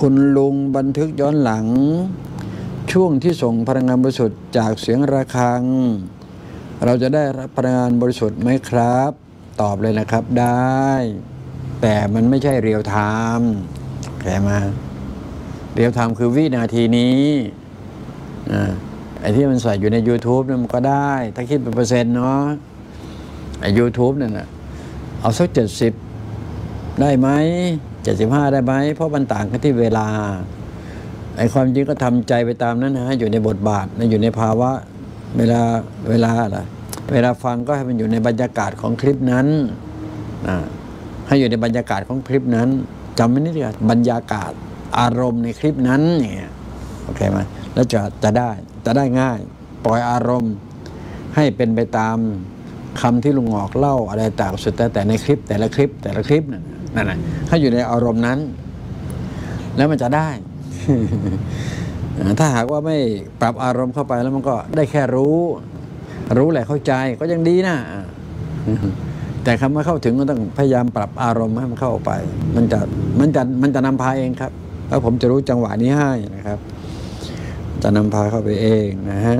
คุณลุงบันทึกย้อนหลัง ช่วงที่ส่งพลังงานบริสุทธิ์จากเสียงระฆัง เราจะได้รับพลังงานบริสุทธิ์ไหมครับ ตอบเลยนะครับได้ แต่มันไม่ใช่ real time เข้า real time คือวินาทีนี้อ่าไอ้ที่มันใส่อยู่ใน YouTube เนี่ยมันก็ได้ ถ้าคิดเป็นเปอร์เซ็นต์เนาะไอ้ YouTube นั่นแหละเอาสักเจ็ดสิบได้ไหม เจ็ดสิบห้าได้ไหมเพราะมันต่างกันที่เวลาไอ้ความจริงก็ทำใจไปตามนั้นนะอยู่ในบทบาทอยู่ในภาวะเวลาเวลาอะไรเวลาฟังก็ให้มันอยู่ในบรรยากาศของคลิปนั้นนะให้อยู่ในบรรยากาศของคลิปนั้นจำไม่ได้เลยบรรยากาศอารมณ์ในคลิปนั้นเงี้ยโอเคไหมแล้วจะจะได้จะได้ง่าย ปล่อยอารมณ์ให้เป็นไปตาม คำที่ลุงหงอกเล่าอะไรต่างสุดแต่แต่ในคลิป แต่ละคลิปแต่ละคลิปนั่นน่ะนั่นแหละให้อยู่ในอารมณ์นั้น แล้วมันจะได้ ถ้าหากว่าไม่ปรับอารมณ์เข้าไปแล้วมันก็ได้แค่รู้ รู้แหละเข้าใจก็ยังดีนะแต่คำว่าเข้าถึงก็ต้องพยายามปรับอารมณ์ให้มันเข้าไป มันจะมันจะมันจะนำพาเองครับแล้วผมจะรู้จังหวะนี้ให้นะครับ จะนำพาเข้าไปเองนะฮะ